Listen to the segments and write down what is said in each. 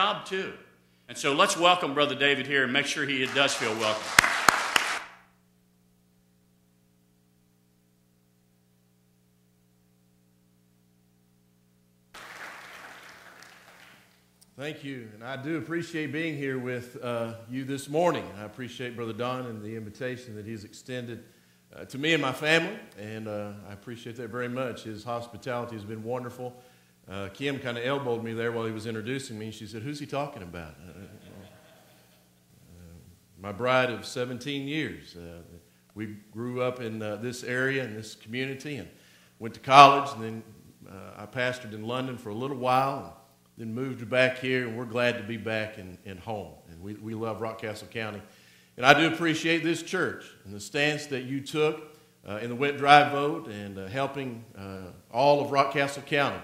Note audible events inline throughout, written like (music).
job too. And so let's welcome Brother David here and make sure he does feel welcome. Thank you. And I do appreciate being here with uh, you this morning. I appreciate Brother Don and the invitation that he's extended uh, to me and my family. And uh, I appreciate that very much. His hospitality has been wonderful. Uh, Kim kind of elbowed me there while he was introducing me. She said, Who's he talking about? Uh, uh, my bride of 17 years. we grew up in this area, in this community, and went to college. And then I pastored in London for a little while and then moved back here, and we're glad to be back in, in home. And we, we love Rockcastle County. And I do appreciate this church and the stance that you took uh, in the wet dry vote and uh, helping uh, all of Rockcastle County.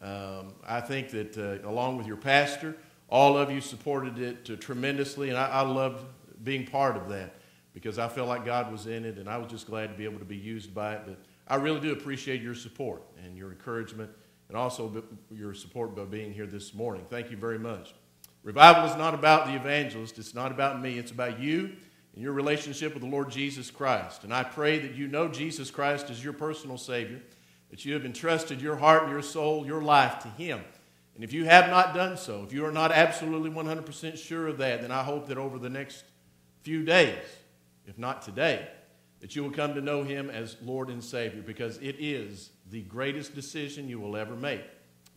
Um, I think that uh, along with your pastor, all of you supported it tremendously, and I, I loved being part of that because I felt like God was in it, and I was just glad to be able to be used by it. But I really do appreciate your support and your encouragement and also your support by being here this morning. Thank you very much. Revival is not about the evangelist, it's not about me, it's about you and your relationship with the Lord Jesus Christ. And I pray that you know Jesus Christ as your personal Savior, that you have entrusted your heart and your soul, your life to Him. And if you have not done so, if you are not absolutely 100% sure of that, then I hope that over the next few days, if not today, that you will come to know Him as Lord and Savior because it is the greatest decision you will ever make.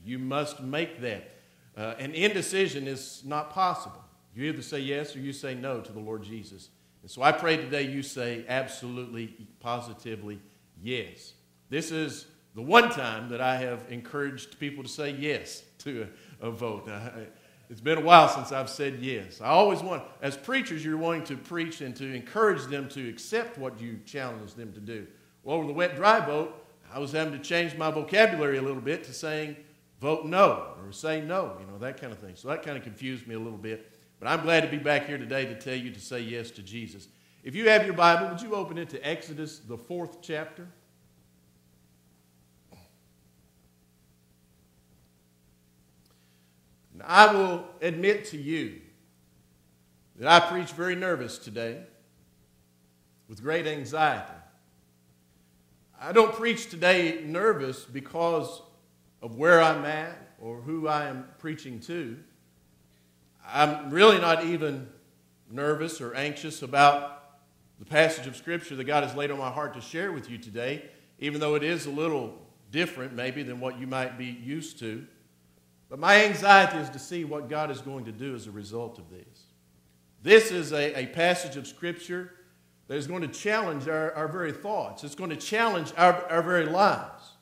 You must make that. Uh, an indecision is not possible. You either say yes or you say no to the Lord Jesus. And so I pray today you say absolutely, positively yes. This is the one time that I have encouraged people to say yes to a, a vote. Now, it's been a while since I've said yes. I always want, as preachers, you're wanting to preach and to encourage them to accept what you challenge them to do. Well, over the wet dry vote, I was having to change my vocabulary a little bit to saying vote no or say no, you know, that kind of thing. So that kind of confused me a little bit. But I'm glad to be back here today to tell you to say yes to Jesus. If you have your Bible, would you open it to Exodus, the fourth chapter? I will admit to you that I preach very nervous today with great anxiety. I don't preach today nervous because of where I'm at or who I am preaching to. I'm really not even nervous or anxious about the passage of Scripture that God has laid on my heart to share with you today, even though it is a little different, maybe, than what you might be used to. But my anxiety is to see what God is going to do as a result of this. This is a, a passage of Scripture that is going to challenge our, our very thoughts. It's going to challenge our, our very lives.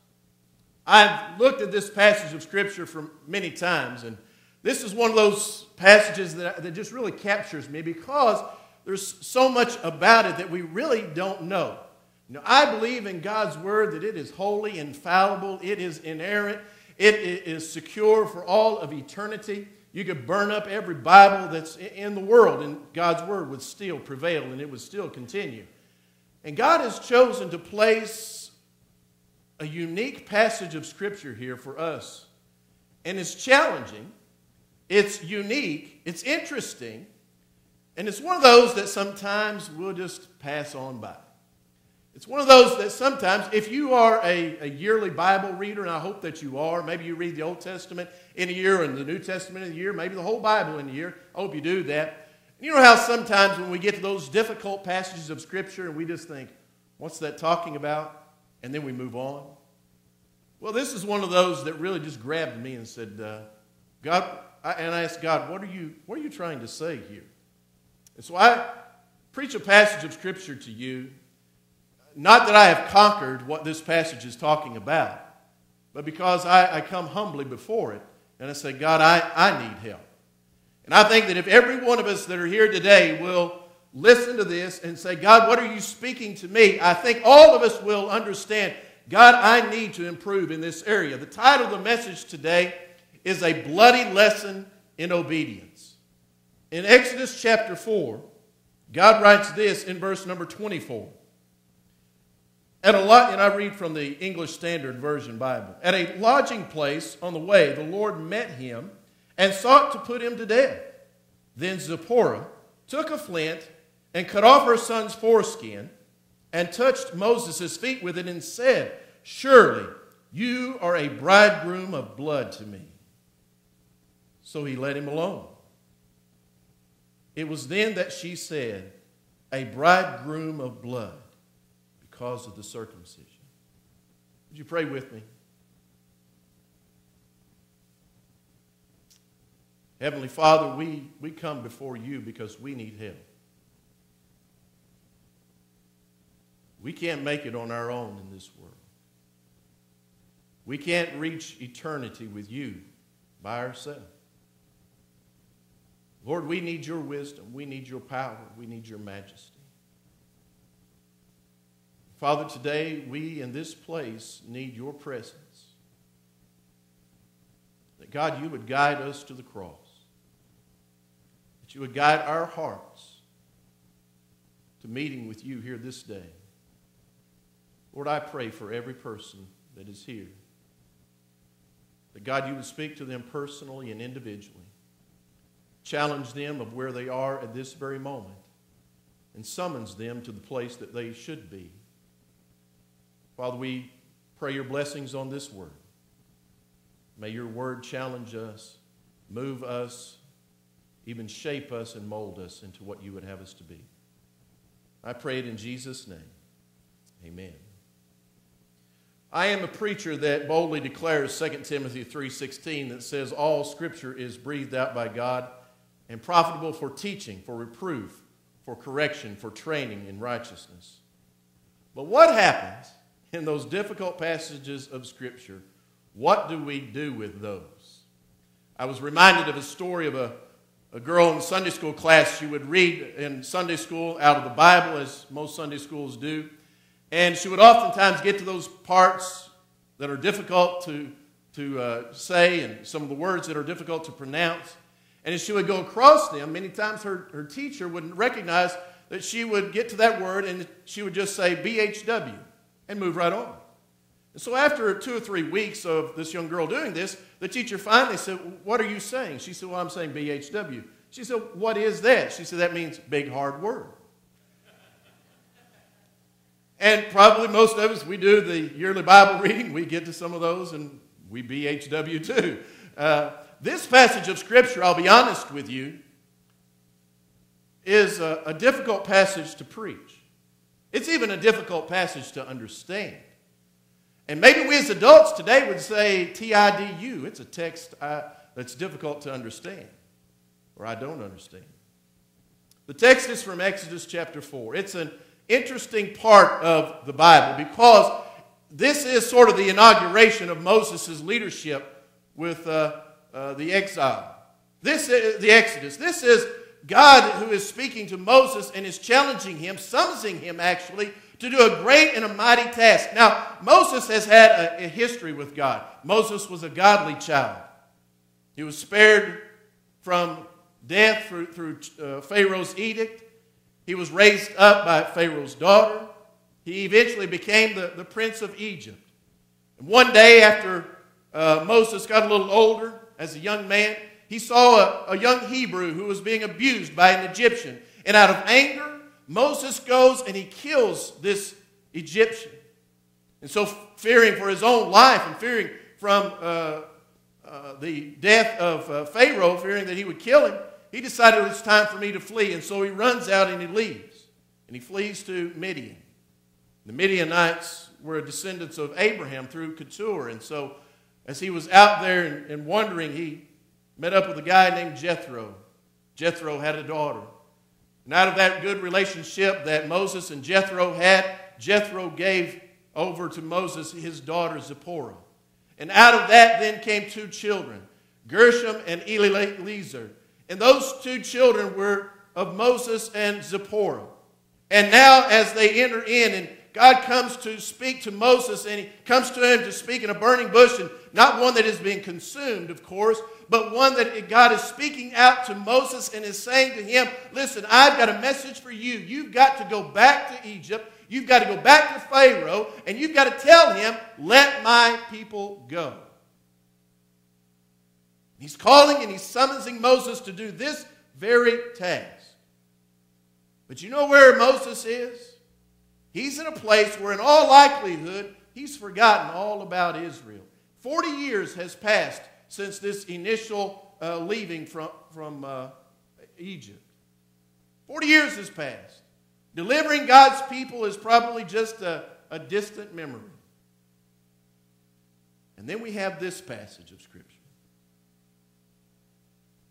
I've looked at this passage of Scripture for many times, and this is one of those passages that, that just really captures me because there's so much about it that we really don't know. You know, I believe in God's Word that it is holy, infallible, it is inerrant, it is secure for all of eternity. You could burn up every Bible that's in the world, and God's word would still prevail and it would still continue. And God has chosen to place a unique passage of Scripture here for us. And it's challenging, it's unique, it's interesting, and it's one of those that sometimes we'll just pass on by. It's one of those that sometimes, if you are a, a, yearly Bible reader, and I hope that you are, maybe you read the Old Testament in a year and the New Testament in a year, maybe the whole Bible in a year. I hope you do that. You know how sometimes when we get to those difficult passages of Scripture and we just think, what's that talking about? And then we move on. Well, this is one of those that really just grabbed me and said, uh, God, I, and I asked God, what are, you, what are you trying to say here? And so I preach a passage of Scripture to you not that I have conquered what this passage is talking about, but because I, I come humbly before it and I say, God, I, I need help. And I think that if every one of us that are here today will listen to this and say, God, what are you speaking to me? I think all of us will understand, God, I need to improve in this area. The title of the message today is A Bloody Lesson in Obedience. In Exodus chapter 4, God writes this in verse number 24. At a lot, and I read from the English Standard Version Bible. At a lodging place on the way, the Lord met him and sought to put him to death. Then Zipporah took a flint and cut off her son's foreskin and touched Moses' feet with it and said, Surely you are a bridegroom of blood to me. So he let him alone. It was then that she said, A bridegroom of blood because of the circumcision. Would you pray with me? Heavenly Father, we, we come before you because we need help. We can't make it on our own in this world. We can't reach eternity with you by ourselves. Lord, we need your wisdom. We need your power. We need your majesty. Father, today we in this place need your presence. That God, you would guide us to the cross. That you would guide our hearts to meeting with you here this day. Lord, I pray for every person that is here. That God, you would speak to them personally and individually. Challenge them of where they are at this very moment and summons them to the place that they should be. Father, we pray your blessings on this word. May your word challenge us, move us, even shape us and mold us into what you would have us to be. I pray it in Jesus' name. Amen. I am a preacher that boldly declares 2 Timothy 3:16 that says all scripture is breathed out by God and profitable for teaching, for reproof, for correction, for training in righteousness. But what happens in those difficult passages of scripture? What do we do with those? I was reminded of a story of a, a girl in Sunday school class. She would read in Sunday school out of the Bible, as most Sunday schools do. And she would oftentimes get to those parts that are difficult to, to uh, say and some of the words that are difficult to pronounce. And as she would go across them, many times her, her teacher wouldn't recognize that she would get to that word and she would just say BHW and move right on. And so after two or three weeks of this young girl doing this, the teacher finally said, What are you saying? She said, Well, I'm saying BHW. She said, What is that? She said, That means big hard word. And probably most of us, we do the yearly Bible reading. We get to some of those and we BHW too. Uh, this passage of Scripture, I'll be honest with you, is a, a difficult passage to preach. It's even a difficult passage to understand. And maybe we as adults today would say TIDU. It's a text I, that's difficult to understand, or I don't understand. The text is from Exodus chapter 4. It's an interesting part of the Bible because this is sort of the inauguration of Moses' leadership with uh, uh, the exile. This is the Exodus. This is God who is speaking to Moses and is challenging him, summoning him actually to do a great and a mighty task. Now, Moses has had a, a history with God. Moses was a godly child. He was spared from death through, through uh, Pharaoh's edict. He was raised up by Pharaoh's daughter. He eventually became the, the prince of Egypt. And one day, after uh, Moses got a little older, as a young man, he saw a, a young Hebrew who was being abused by an Egyptian. And out of anger, Moses goes and he kills this Egyptian. And so, fearing for his own life and fearing from uh, uh, the death of uh, Pharaoh, fearing that he would kill him, he decided it was time for me to flee. And so he runs out and he leaves. And he flees to Midian. The Midianites were descendants of Abraham through Keturah. And so as he was out there and, and wandering, he met up with a guy named Jethro. Jethro had a daughter. And out of that good relationship that Moses and Jethro had, Jethro gave over to Moses his daughter Zipporah. And out of that then came two children, Gershom and Eliezer. And those two children were of Moses and Zipporah. And now, as they enter in, and God comes to speak to Moses, and he comes to him to speak in a burning bush, and not one that is being consumed, of course, but one that God is speaking out to Moses and is saying to him, Listen, I've got a message for you. You've got to go back to Egypt. You've got to go back to Pharaoh, and you've got to tell him, Let my people go. He's calling and he's summoning Moses to do this very task. But you know where Moses is? He's in a place where, in all likelihood, he's forgotten all about Israel. Forty years has passed since this initial uh, leaving from, from uh, Egypt. Forty years has passed. Delivering God's people is probably just a, a distant memory. And then we have this passage of Scripture.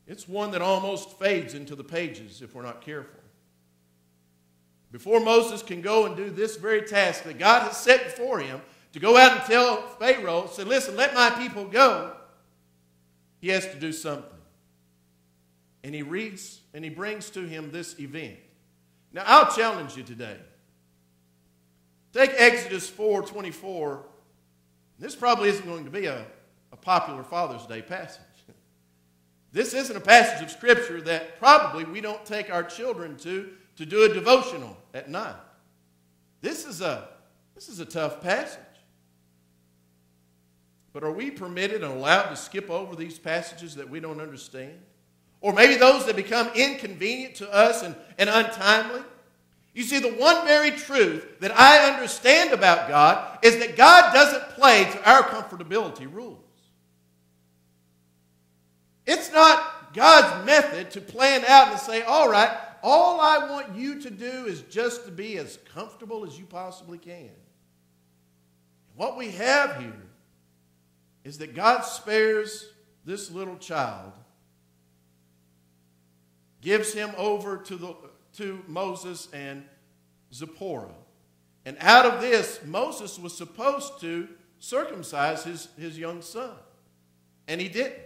It's one that almost fades into the pages if we're not careful. Before Moses can go and do this very task that God has set before him, to go out and tell Pharaoh, say, listen, let my people go, he has to do something. And he reads and he brings to him this event. Now, I'll challenge you today. Take Exodus 4 24 this probably isn't going to be a, a popular Father's Day passage. (laughs) This isn't a passage of Scripture that probably we don't take our children to to do a devotional at night. This is a, this is a tough passage. But are we permitted and allowed to skip over these passages that we don't understand? Or maybe those that become inconvenient to us and, and untimely? You see, the one very truth that I understand about God is that God doesn't play to our comfortability rules. It's not God's method to plan out and say, all right, all I want you to do is just to be as comfortable as you possibly can. What we have here is that God spares this little child, gives him over to the to Moses and Zipporah. And out of this, Moses was supposed to circumcise his, his young son. And he didn't.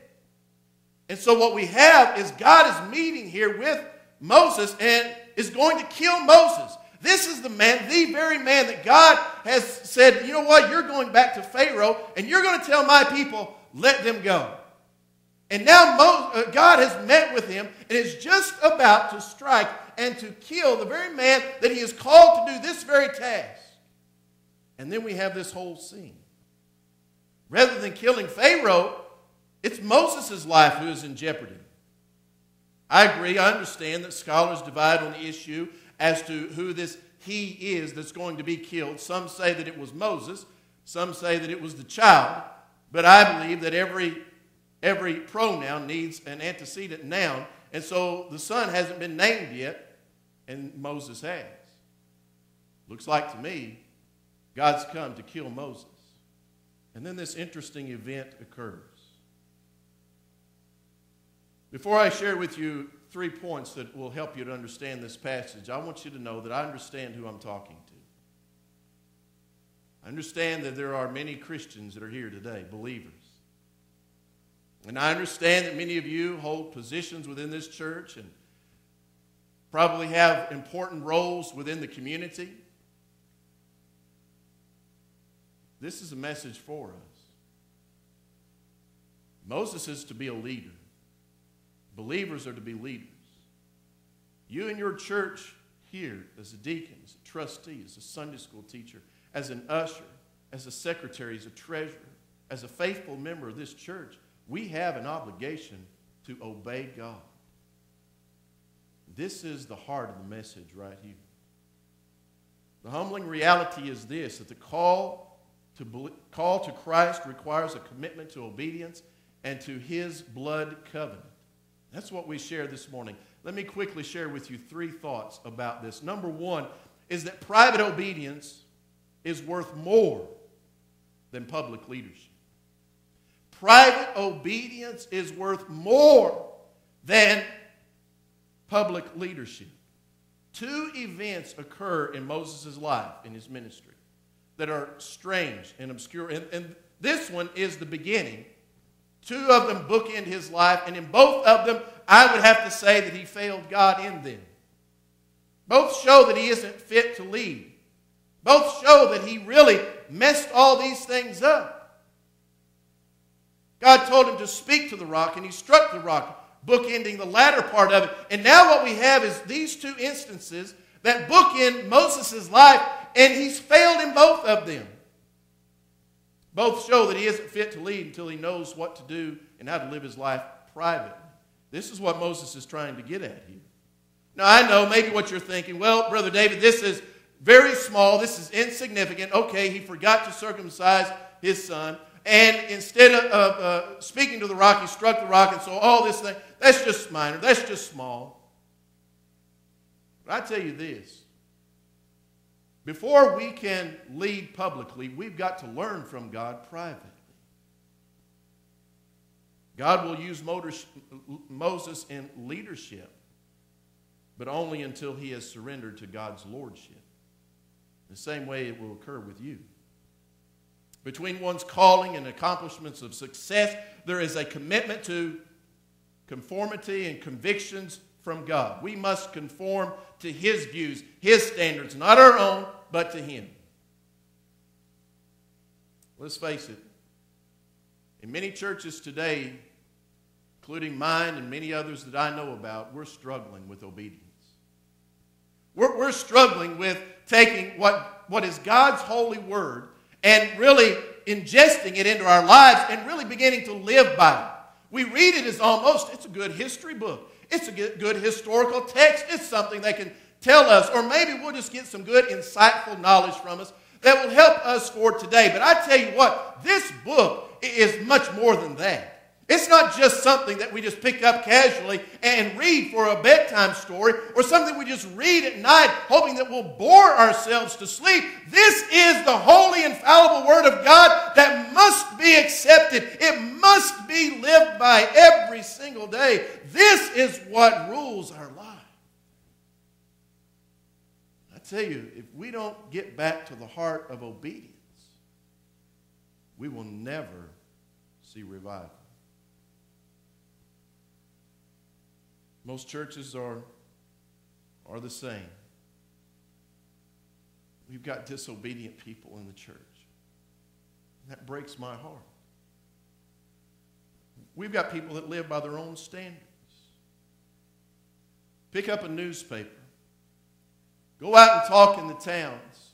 And so what we have is God is meeting here with Moses and is going to kill Moses. This is the man, the very man that God has said, you know what, you're going back to Pharaoh and you're going to tell my people, let them go. And now uh, God has met with him and is just about to strike and to kill the very man that he is called to do this very task. And then we have this whole scene. Rather than killing Pharaoh, it's Moses' life who is in jeopardy. I agree, I understand that scholars divide on the issue as to who this he is that's going to be killed. Some say that it was Moses, some say that it was the child, but I believe that every every pronoun needs an antecedent noun. And so the son hasn't been named yet, and Moses has. Looks like to me, God's come to kill Moses. And then this interesting event occurs. Before I share with you three points that will help you to understand this passage, I want you to know that I understand who I'm talking to. I understand that there are many Christians that are here today, believers. And I understand that many of you hold positions within this church and probably have important roles within the community. This is a message for us. Moses is to be a leader, believers are to be leaders. You and your church here, as a deacon, as a trustee, as a Sunday school teacher, as an usher, as a secretary, as a treasurer, as a faithful member of this church, we have an obligation to obey God. This is the heart of the message right here. The humbling reality is this that the call to, call to Christ requires a commitment to obedience and to his blood covenant. That's what we share this morning. Let me quickly share with you three thoughts about this. Number one is that private obedience is worth more than public leadership private obedience is worth more than public leadership. Two events occur in Moses' life, in his ministry, that are strange and obscure. And, and this one is the beginning. Two of them bookend his life, and in both of them, I would have to say that he failed God in them. Both show that he isn't fit to lead. Both show that he really messed all these things up. God told him to speak to the rock, and he struck the rock, bookending the latter part of it. And now what we have is these two instances that bookend Moses' life, and he's failed in both of them. Both show that he isn't fit to lead until he knows what to do and how to live his life privately. This is what Moses is trying to get at here. Now, I know maybe what you're thinking, well, Brother David, this is very small, this is insignificant. Okay, he forgot to circumcise his son. And instead of uh, speaking to the rock, he struck the rock, and so all this thing, that's just minor, that's just small. But I tell you this before we can lead publicly, we've got to learn from God privately. God will use Moses in leadership, but only until he has surrendered to God's lordship. The same way it will occur with you. Between one's calling and accomplishments of success, there is a commitment to conformity and convictions from God. We must conform to His views, His standards, not our own, but to Him. Let's face it, in many churches today, including mine and many others that I know about, we're struggling with obedience. We're, we're struggling with taking what, what is God's holy word and really ingesting it into our lives and really beginning to live by it. We read it as almost, it's a good history book. It's a good historical text. It's something they can tell us, or maybe we'll just get some good, insightful knowledge from us that will help us for today. But I tell you what, this book is much more than that. It's not just something that we just pick up casually and read for a bedtime story or something we just read at night hoping that we'll bore ourselves to sleep. This is the holy, infallible Word of God that must be accepted. It must be lived by every single day. This is what rules our life. I tell you, if we don't get back to the heart of obedience, we will never see revival. Most churches are, are the same. We've got disobedient people in the church. That breaks my heart. We've got people that live by their own standards. Pick up a newspaper. Go out and talk in the towns.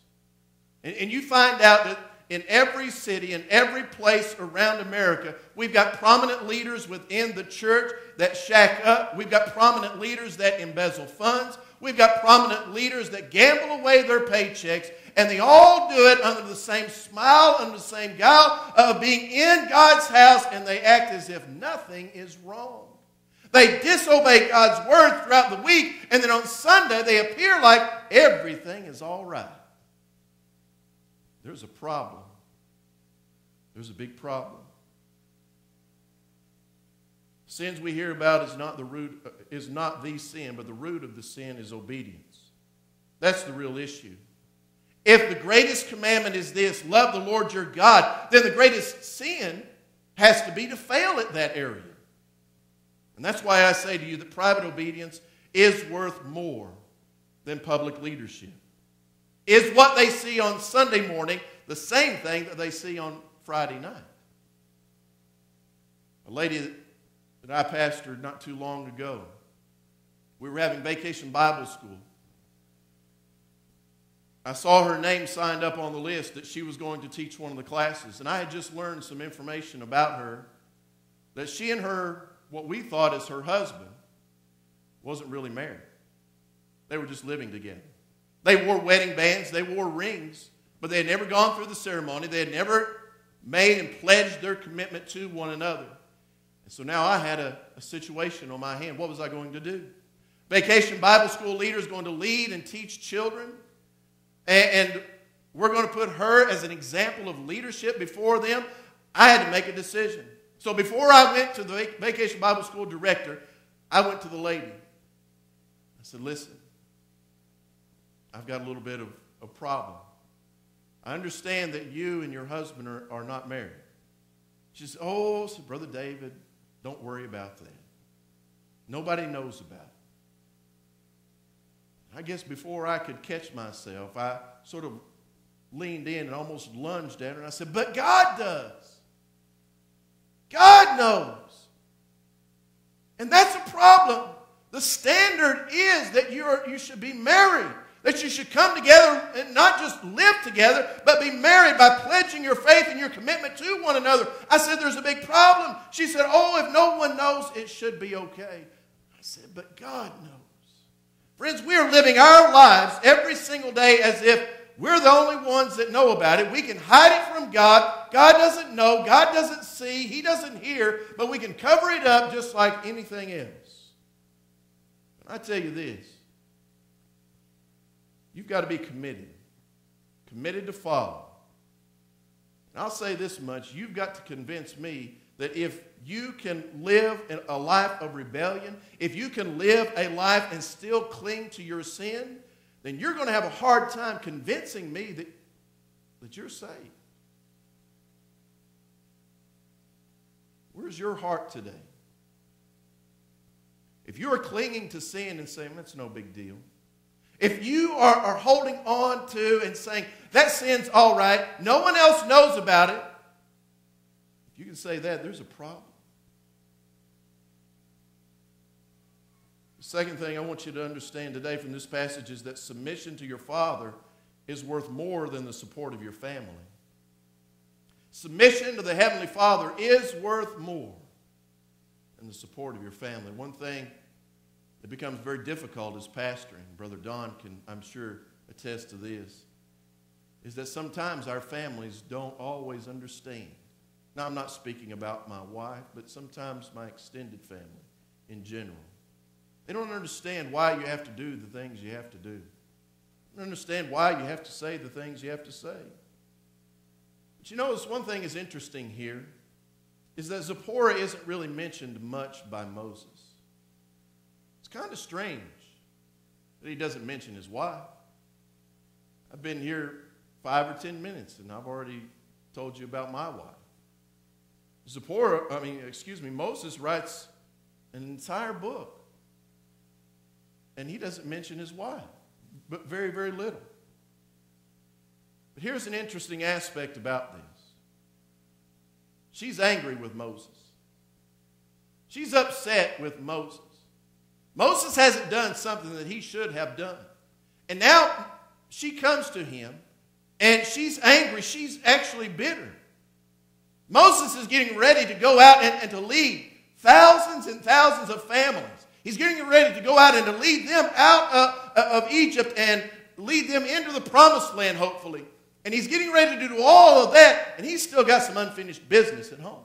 And, and you find out that in every city, in every place around America, we've got prominent leaders within the church that shack up. We've got prominent leaders that embezzle funds. We've got prominent leaders that gamble away their paychecks. And they all do it under the same smile, under the same guile of being in God's house, and they act as if nothing is wrong. They disobey God's word throughout the week, and then on Sunday they appear like everything is all right. There's a problem. There's a big problem. Sins we hear about is not the root uh, is not the sin, but the root of the sin is obedience. That's the real issue. If the greatest commandment is this, love the Lord your God, then the greatest sin has to be to fail at that area. And that's why I say to you that private obedience is worth more than public leadership. Is what they see on Sunday morning the same thing that they see on Friday night? A lady that I pastored not too long ago, we were having vacation Bible school. I saw her name signed up on the list that she was going to teach one of the classes, and I had just learned some information about her that she and her, what we thought is her husband, wasn't really married. They were just living together. They wore wedding bands, they wore rings, but they had never gone through the ceremony. They had never made and pledged their commitment to one another. And so now I had a, a situation on my hand. What was I going to do? Vacation Bible School leader is going to lead and teach children. And, and we're going to put her as an example of leadership before them. I had to make a decision. So before I went to the Vacation Bible School director, I went to the lady. I said, Listen, I've got a little bit of a problem. I understand that you and your husband are, are not married. She says, Oh, so Brother David, don't worry about that. Nobody knows about it. I guess before I could catch myself, I sort of leaned in and almost lunged at her, and I said, But God does. God knows. And that's a problem. The standard is that you're, you should be married That you should come together and not just live together, but be married by pledging your faith and your commitment to one another. I said, There's a big problem. She said, Oh, if no one knows, it should be okay. I said, But God knows. Friends, we are living our lives every single day as if we're the only ones that know about it. We can hide it from God. God doesn't know. God doesn't see. He doesn't hear. But we can cover it up just like anything else. I tell you this you've got to be committed, committed to follow. And I'll say this much you've got to convince me that if you can live a life of rebellion, if you can live a life and still cling to your sin, then you're going to have a hard time convincing me that, that you're saved. Where's your heart today? If you are clinging to sin and saying, that's no big deal. If you are, are holding on to and saying, that sin's all right, no one else knows about it, if you can say that, there's a problem. The Second thing I want you to understand today from this passage is that submission to your father is worth more than the support of your family. Submission to the Heavenly Father is worth more than the support of your family. One thing that becomes very difficult as pastoring, Brother Don can, I'm sure, attest to this, is that sometimes our families don't always understand. Now, I'm not speaking about my wife, but sometimes my extended family in general. They don't understand why you have to do the things you have to do. They don't understand why you have to say the things you have to say. But you notice one thing is interesting here is that Zipporah isn't really mentioned much by Moses. It's kind of strange that he doesn't mention his wife. I've been here five or ten minutes and I've already told you about my wife. Zipporah, I mean, excuse me, Moses writes an entire book and he doesn't mention his wife, but very, very little. But here's an interesting aspect about this she's angry with Moses, she's upset with Moses. Moses hasn't done something that he should have done. And now she comes to him and she's angry. She's actually bitter. Moses is getting ready to go out and, and to lead thousands and thousands of families. He's getting ready to go out and to lead them out of, of Egypt and lead them into the promised land, hopefully. And he's getting ready to do all of that, and he's still got some unfinished business at home.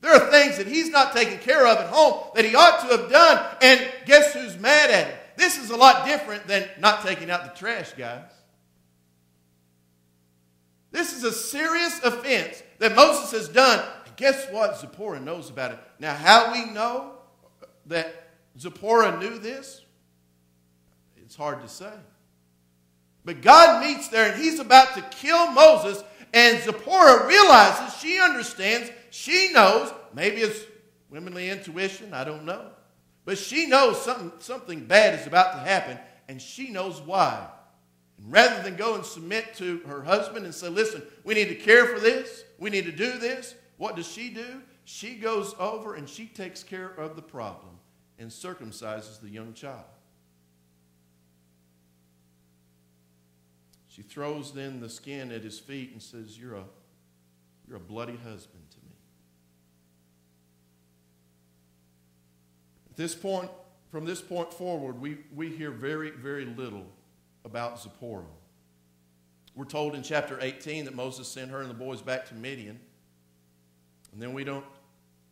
There are things that he's not taking care of at home that he ought to have done, and guess who's mad at him? This is a lot different than not taking out the trash, guys. This is a serious offense that Moses has done. And guess what? Zipporah knows about it. Now, how we know that Zipporah knew this? It's hard to say. But God meets there and he's about to kill Moses, and Zipporah realizes, she understands, she knows, maybe it's womanly intuition, I don't know. But she knows something, something bad is about to happen, and she knows why. And rather than go and submit to her husband and say, listen, we need to care for this, we need to do this, what does she do? She goes over and she takes care of the problem and circumcises the young child. She throws then the skin at his feet and says, You're a, you're a bloody husband to me. At this point, from this point forward, we, we hear very, very little about Zipporah. We're told in chapter 18 that Moses sent her and the boys back to Midian. And then we don't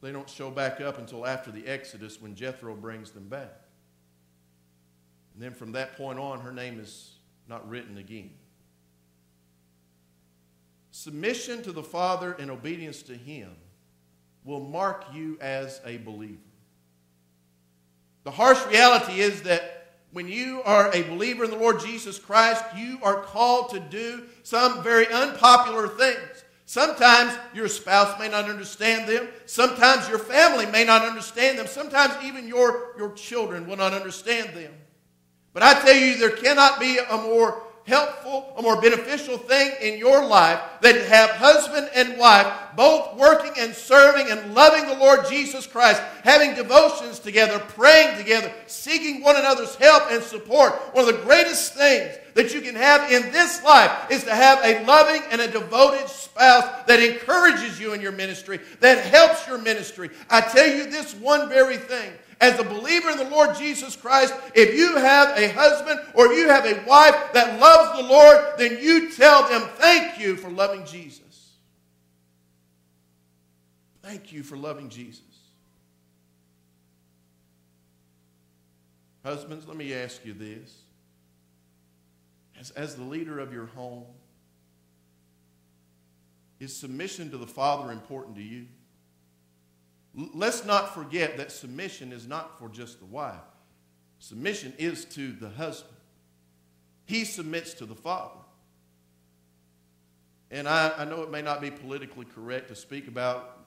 they don't show back up until after the Exodus when Jethro brings them back. And then from that point on, her name is not written again. Submission to the Father and obedience to Him will mark you as a believer. The harsh reality is that when you are a believer in the Lord Jesus Christ, you are called to do some very unpopular things. Sometimes your spouse may not understand them. Sometimes your family may not understand them. Sometimes even your, your children will not understand them. But I tell you, there cannot be a more helpful, a more beneficial thing in your life than to have husband and wife both working and serving and loving the Lord Jesus Christ, having devotions together, praying together, seeking one another's help and support. One of the greatest things that you can have in this life is to have a loving and a devoted spouse that encourages you in your ministry, that helps your ministry. I tell you this one very thing as a believer in the Lord Jesus Christ, if you have a husband or you have a wife that loves the Lord, then you tell them, Thank you for loving Jesus. Thank you for loving Jesus. Husbands, let me ask you this. As, as the leader of your home, is submission to the Father important to you? Let's not forget that submission is not for just the wife. Submission is to the husband. He submits to the father. And I, I know it may not be politically correct to speak about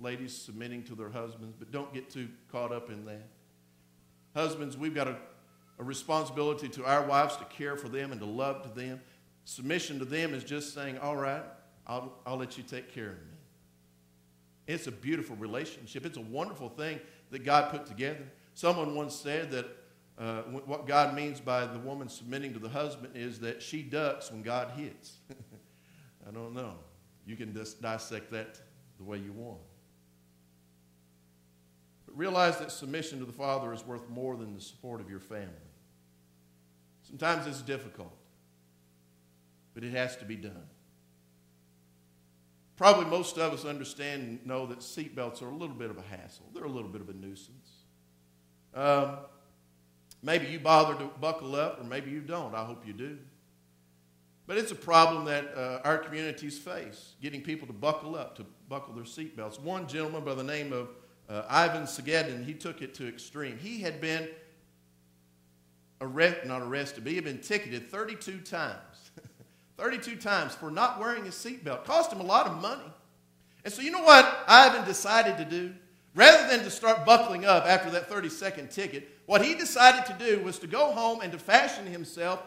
ladies submitting to their husbands, but don't get too caught up in that. Husbands, we've got a, a responsibility to our wives to care for them and to love to them. Submission to them is just saying, All right, I'll, I'll let you take care of me. It's a beautiful relationship. It's a wonderful thing that God put together. Someone once said that uh, what God means by the woman submitting to the husband is that she ducks when God hits. (laughs) I don't know. You can just dissect that the way you want. But realize that submission to the Father is worth more than the support of your family. Sometimes it's difficult, but it has to be done. Probably most of us understand and know that seatbelts are a little bit of a hassle. They're a little bit of a nuisance. Um, maybe you bother to buckle up, or maybe you don't. I hope you do. But it's a problem that uh, our communities face, getting people to buckle up, to buckle their seatbelts. One gentleman by the name of uh, Ivan Sagedin, he took it to extreme. He had been arrested, not arrested, but he had been ticketed 32 times 32 times for not wearing his seatbelt. Cost him a lot of money. And so, you know what Ivan decided to do? Rather than to start buckling up after that 30 second ticket, what he decided to do was to go home and to fashion himself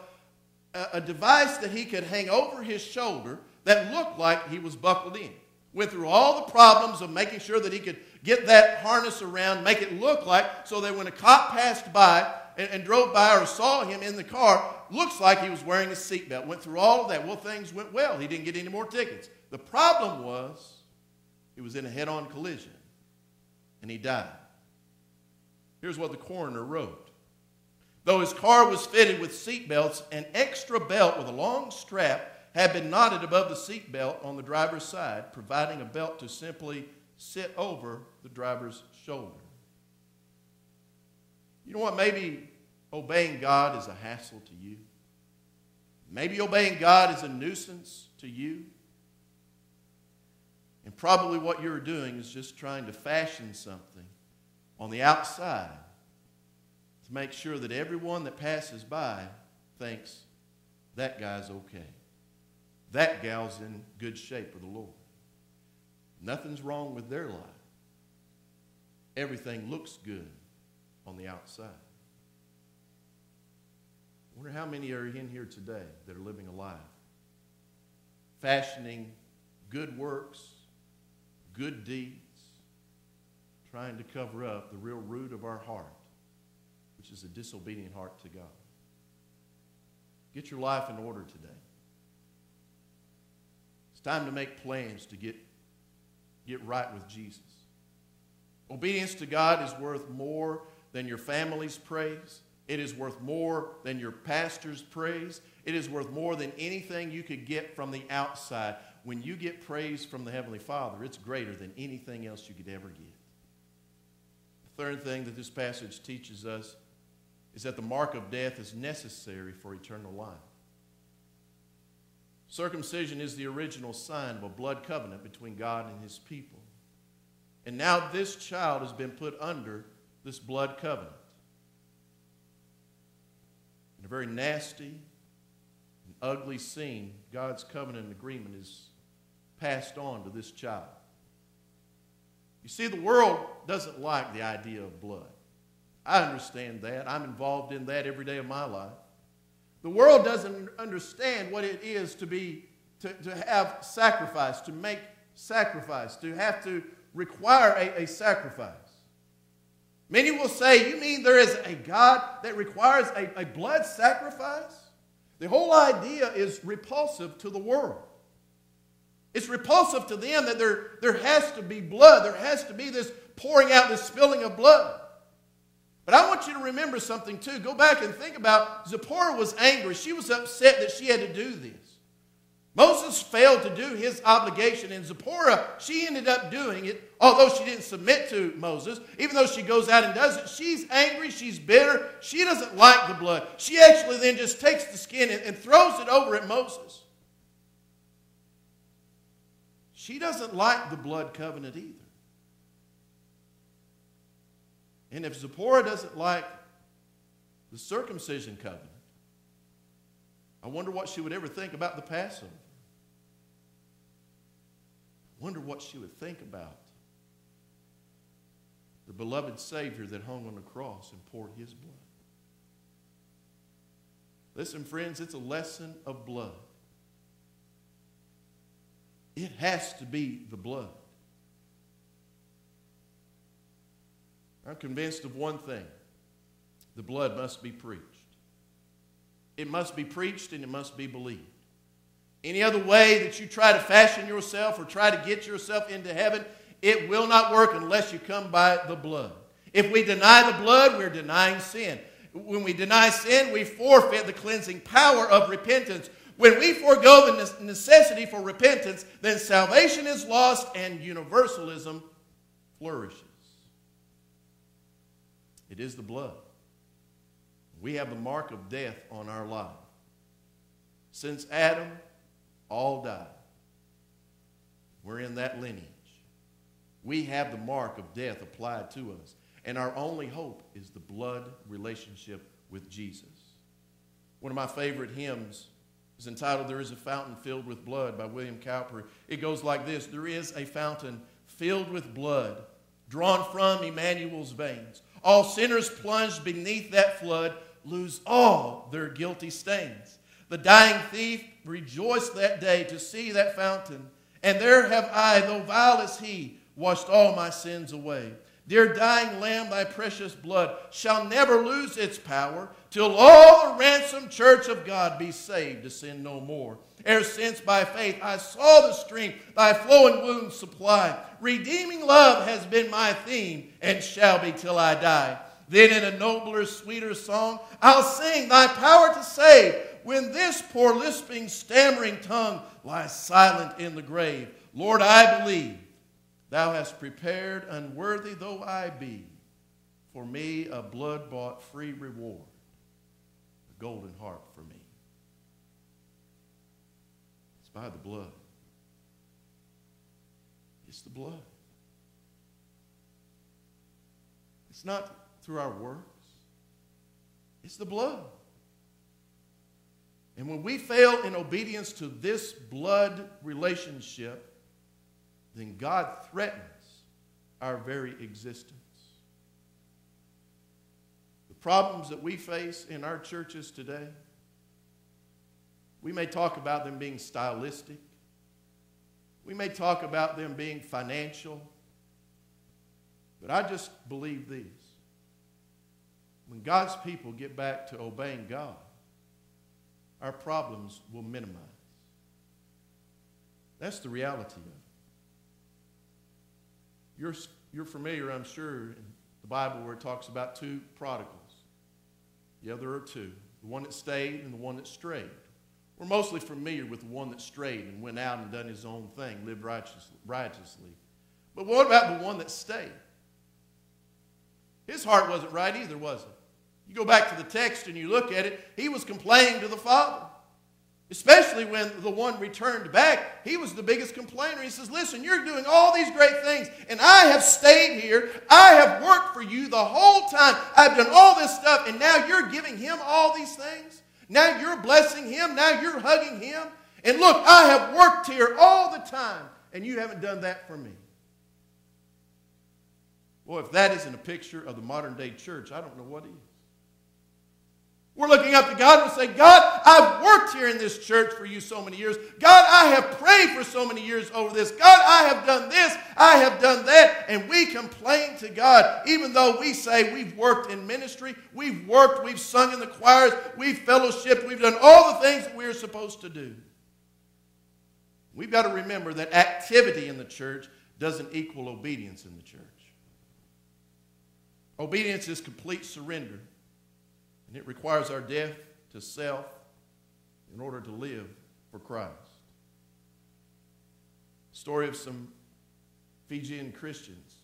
a, a device that he could hang over his shoulder that looked like he was buckled in. Went through all the problems of making sure that he could get that harness around, make it look like so that when a cop passed by, and, and drove by or saw him in the car, looks like he was wearing a seatbelt. Went through all of that. Well, things went well. He didn't get any more tickets. The problem was he was in a head on collision and he died. Here's what the coroner wrote. Though his car was fitted with seatbelts, an extra belt with a long strap had been knotted above the seatbelt on the driver's side, providing a belt to simply sit over the driver's shoulder. You know what? Maybe obeying God is a hassle to you. Maybe obeying God is a nuisance to you. And probably what you're doing is just trying to fashion something on the outside to make sure that everyone that passes by thinks that guy's okay. That gal's in good shape with the Lord. Nothing's wrong with their life. Everything looks good on the outside. Wonder how many are in here today that are living a life fashioning good works, good deeds, trying to cover up the real root of our heart, which is a disobedient heart to God. Get your life in order today. It's time to make plans to get, get right with Jesus. Obedience to God is worth more than your family's praise. It is worth more than your pastor's praise. It is worth more than anything you could get from the outside. When you get praise from the Heavenly Father, it's greater than anything else you could ever get. The third thing that this passage teaches us is that the mark of death is necessary for eternal life. Circumcision is the original sign of a blood covenant between God and his people. And now this child has been put under this blood covenant. Very nasty and ugly scene, God's covenant agreement is passed on to this child. You see, the world doesn't like the idea of blood. I understand that. I'm involved in that every day of my life. The world doesn't understand what it is to be to, to have sacrifice, to make sacrifice, to have to require a, a sacrifice. Many will say, You mean there is a God that requires a, a blood sacrifice? The whole idea is repulsive to the world. It's repulsive to them that there, there has to be blood. There has to be this pouring out, this spilling of blood. But I want you to remember something too. Go back and think about Zipporah was angry. She was upset that she had to do this. Moses failed to do his obligation, and Zipporah, she ended up doing it, although she didn't submit to Moses. Even though she goes out and does it, she's angry, she's bitter, she doesn't like the blood. She actually then just takes the skin and, and throws it over at Moses. She doesn't like the blood covenant either. And if Zipporah doesn't like the circumcision covenant, I wonder what she would ever think about the Passover. I wonder what she would think about the beloved Savior that hung on the cross and poured his blood. Listen, friends, it's a lesson of blood. It has to be the blood. I'm convinced of one thing the blood must be preached. It must be preached and it must be believed. Any other way that you try to fashion yourself or try to get yourself into heaven, it will not work unless you come by the blood. If we deny the blood, we're denying sin. When we deny sin, we forfeit the cleansing power of repentance. When we forego the necessity for repentance, then salvation is lost and universalism flourishes. It is the blood. We have the mark of death on our life. Since Adam, all died. We're in that lineage. We have the mark of death applied to us. And our only hope is the blood relationship with Jesus. One of my favorite hymns is entitled There is a Fountain Filled with Blood by William Cowper. It goes like this There is a fountain filled with blood drawn from Emmanuel's veins. All sinners plunged beneath that flood lose all their guilty stains. The dying thief rejoiced that day to see that fountain, and there have I, though vile as he, washed all my sins away. Dear dying Lamb, thy precious blood shall never lose its power till all the ransomed church of God be saved to sin no more. Ere since by faith I saw the stream thy flowing wounds supply. Redeeming love has been my theme and shall be till I die. Then in a nobler, sweeter song, I'll sing thy power to save when this poor lisping, stammering tongue lies silent in the grave. Lord, I believe thou hast prepared, unworthy though I be, for me a blood bought free reward, a golden harp for me. It's by the blood. It's the blood. It's not through our works, it's the blood. And when we fail in obedience to this blood relationship, then God threatens our very existence. The problems that we face in our churches today, we may talk about them being stylistic. We may talk about them being financial. But I just believe these. When God's people get back to obeying God, our problems will minimize. That's the reality of it. You're, you're familiar, I'm sure, in the Bible where it talks about two prodigals. Yeah, there are two the one that stayed and the one that strayed. We're mostly familiar with the one that strayed and went out and done his own thing, lived righteous, righteously. But what about the one that stayed? His heart wasn't right either, was it? You go back to the text and you look at it, he was complaining to the Father. Especially when the one returned back, he was the biggest complainer. He says, Listen, you're doing all these great things, and I have stayed here. I have worked for you the whole time. I've done all this stuff, and now you're giving him all these things? Now you're blessing him. Now you're hugging him. And look, I have worked here all the time, and you haven't done that for me. Boy, if that isn't a picture of the modern day church, I don't know what is. We're looking up to God and saying, God, I've worked here in this church for you so many years. God, I have prayed for so many years over this. God, I have done this. I have done that. And we complain to God, even though we say we've worked in ministry, we've worked, we've sung in the choirs, we've fellowshipped, we've done all the things that we're supposed to do. We've got to remember that activity in the church doesn't equal obedience in the church. Obedience is complete surrender. And it requires our death to self in order to live for Christ. Story of some Fijian Christians.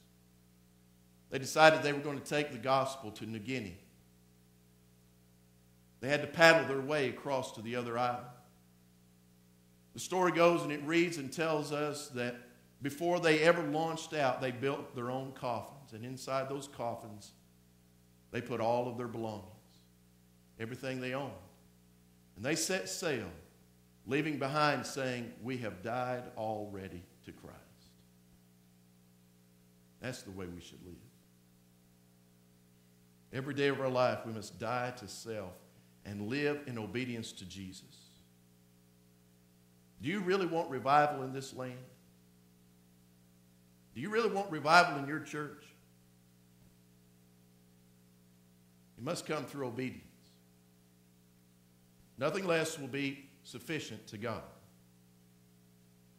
They decided they were going to take the gospel to New Guinea. They had to paddle their way across to the other island. The story goes and it reads and tells us that before they ever launched out, they built their own coffins. And inside those coffins, they put all of their belongings everything they owned. And they set sail, leaving behind saying, We have died already to Christ. That's the way we should live. Every day of our life, we must die to self and live in obedience to Jesus. Do you really want revival in this land? Do you really want revival in your church? It must come through obedience. Nothing less will be sufficient to God.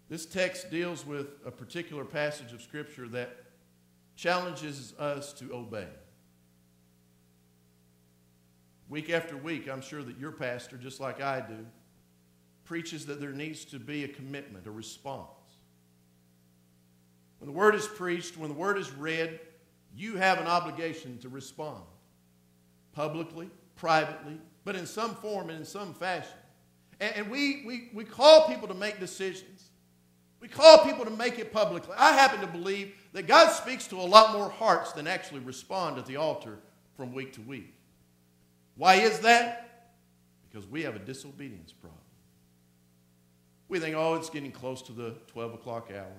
This text deals with a particular passage of Scripture that challenges us to obey. Week after week, I'm sure that your pastor, just like I do, preaches that there needs to be a commitment, a response. When the word is preached, when the word is read, you have an obligation to respond publicly, privately, but in some form and in some fashion. And, and we, we, we call people to make decisions. We call people to make it publicly. I happen to believe that God speaks to a lot more hearts than actually respond at the altar from week to week. Why is that? Because we have a disobedience problem. We think, oh, it's getting close to the 12 o'clock hour.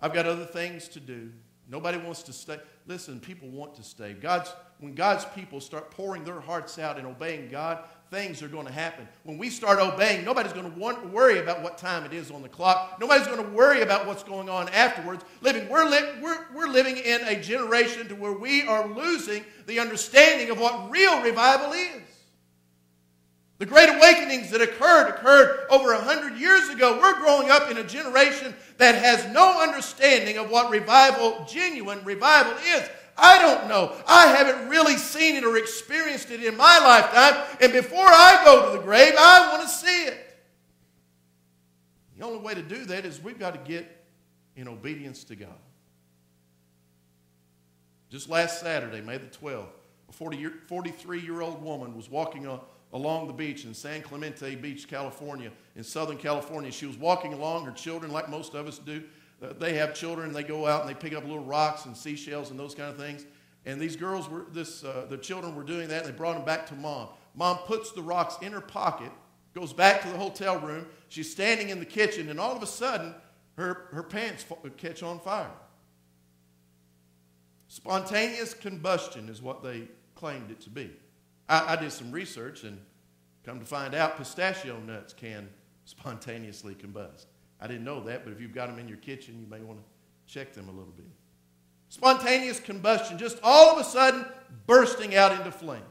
I've got other things to do. Nobody wants to stay. Listen, people want to stay. God's, when God's people start pouring their hearts out and obeying God, things are going to happen. When we start obeying, nobody's going to want, worry about what time it is on the clock. Nobody's going to worry about what's going on afterwards. Living, we're, li- we're, we're living in a generation to where we are losing the understanding of what real revival is. The great awakenings that occurred occurred over a hundred years ago. We're growing up in a generation that has no understanding of what revival, genuine revival is. I don't know. I haven't really seen it or experienced it in my lifetime. And before I go to the grave, I want to see it. The only way to do that is we've got to get in obedience to God. Just last Saturday, May the 12th, a 43 year old woman was walking on along the beach in San Clemente Beach, California, in Southern California. She was walking along, her children, like most of us do, uh, they have children, they go out and they pick up little rocks and seashells and those kind of things. And these girls were, this, uh, the children were doing that, and they brought them back to mom. Mom puts the rocks in her pocket, goes back to the hotel room. She's standing in the kitchen, and all of a sudden, her, her pants catch on fire. Spontaneous combustion is what they claimed it to be. I, I did some research and come to find out pistachio nuts can spontaneously combust. I didn't know that, but if you've got them in your kitchen, you may want to check them a little bit. Spontaneous combustion, just all of a sudden bursting out into flames.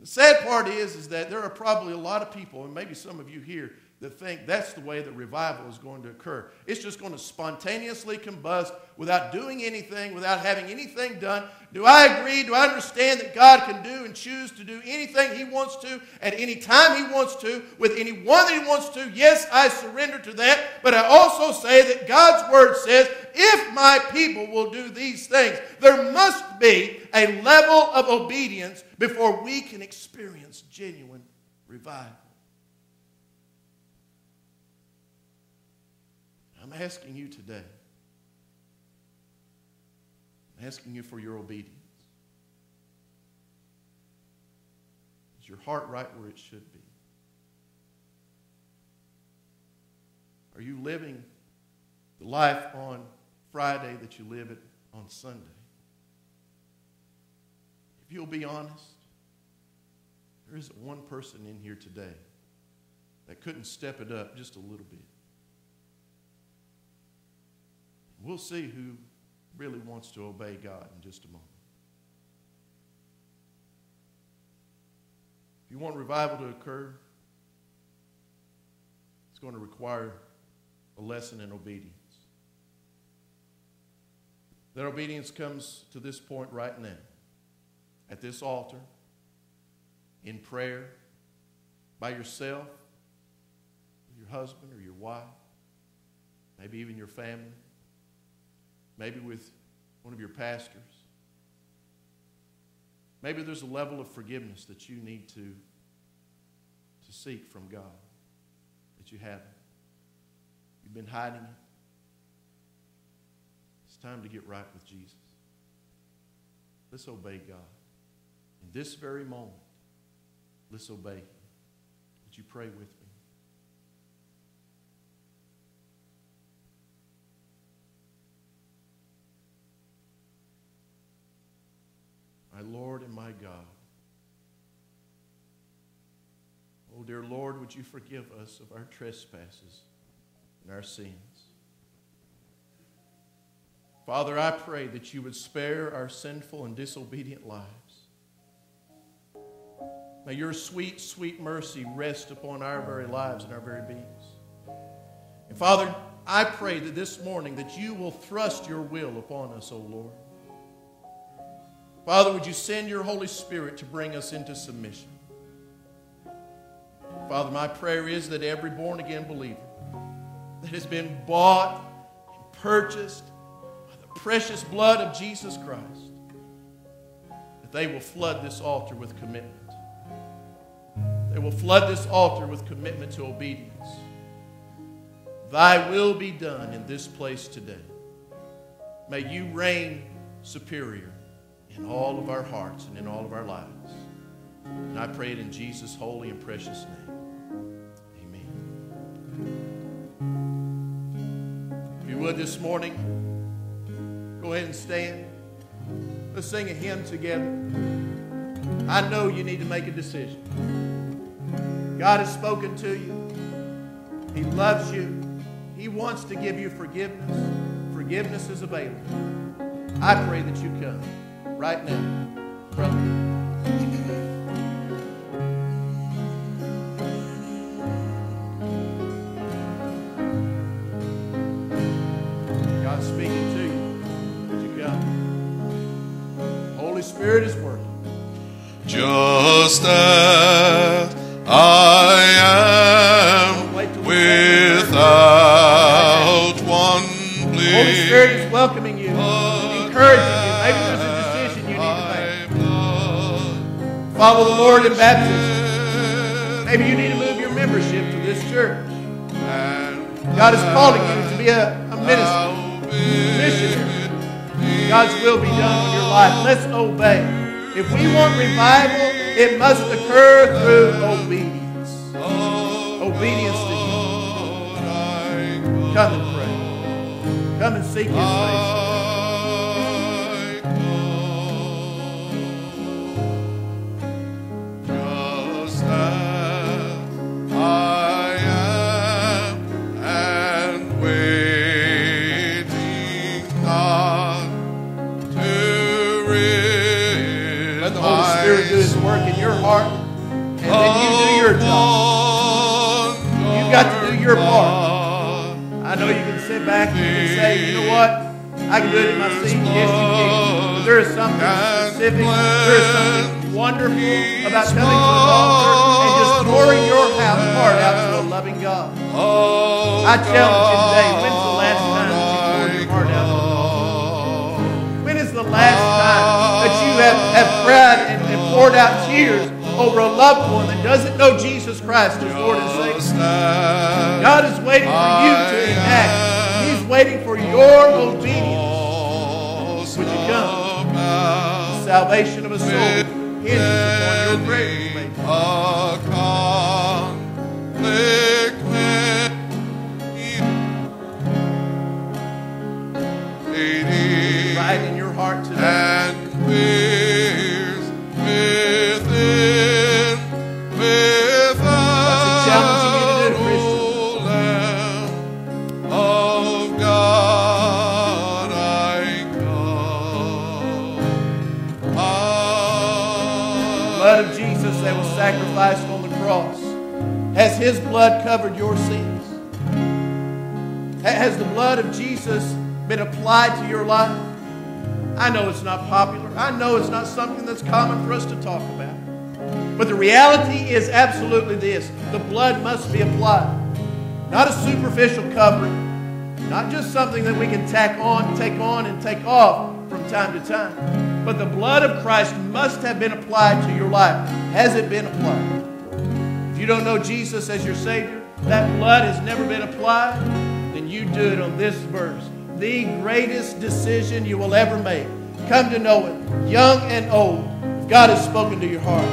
The sad part is, is that there are probably a lot of people, and maybe some of you here, that think that's the way that revival is going to occur. It's just going to spontaneously combust without doing anything, without having anything done. Do I agree? Do I understand that God can do and choose to do anything He wants to at any time He wants to with anyone that He wants to? Yes, I surrender to that. But I also say that God's Word says, if my people will do these things, there must be a level of obedience before we can experience genuine revival. I'm asking you today, I'm asking you for your obedience. Is your heart right where it should be? Are you living the life on Friday that you live it on Sunday? If you'll be honest, there isn't one person in here today that couldn't step it up just a little bit. We'll see who really wants to obey God in just a moment. If you want revival to occur, it's going to require a lesson in obedience. That obedience comes to this point right now, at this altar, in prayer, by yourself, your husband or your wife, maybe even your family, maybe with one of your pastors. Maybe there's a level of forgiveness that you need to, to seek from God that you haven't. You've been hiding it. It's time to get right with Jesus. Let's obey God. In this very moment, let's obey Him. Would you pray with me? My Lord and my God. Oh, dear Lord, would you forgive us of our trespasses and our sins? Father, I pray that you would spare our sinful and disobedient lives. May your sweet, sweet mercy rest upon our very lives and our very beings. And Father, I pray that this morning that you will thrust your will upon us, O Lord. Father, would you send your Holy Spirit to bring us into submission? Father, my prayer is that every born again believer that has been bought and purchased by the precious blood of Jesus Christ, that they will flood this altar with commitment. They will flood this altar with commitment to obedience. Thy will be done in this place today. May you reign superior in all of our hearts and in all of our lives. And I pray it in Jesus' holy and precious name. Amen. If you would this morning, go ahead and stand. Let's sing a hymn together. I know you need to make a decision. God has spoken to you. He loves you. He wants to give you forgiveness. Forgiveness is available. I pray that you come right now. We want revival, it must occur through obedience. Obedience to Him. Come and pray. Come and seek His face. The Spirit do His work in your heart, and then you do your job. You've got to do your part. I know you can sit back and you can say, you know what? I can do it in my seat. Yes, you can. But there is something specific. There is something wonderful about coming to the altar and just pouring your house heart out to a loving God. I challenge you today. When's the last time that you poured your heart out? to the Lord? When is the last you have, have cried and, and poured out tears over a loved one that doesn't know Jesus Christ as Lord and Savior? God is waiting for you to enact. He's waiting for your obedience. Would you come? The salvation of a soul hinges upon your prayers, baby. Right in your heart today. Has his blood covered your sins? Has the blood of Jesus been applied to your life? I know it's not popular. I know it's not something that's common for us to talk about. But the reality is absolutely this the blood must be applied. Not a superficial covering, not just something that we can tack on, take on, and take off from time to time. But the blood of Christ must have been applied to your life. Has it been applied? If you don't know Jesus as your Savior, that blood has never been applied, then you do it on this verse. The greatest decision you will ever make. Come to know it, young and old. God has spoken to your heart,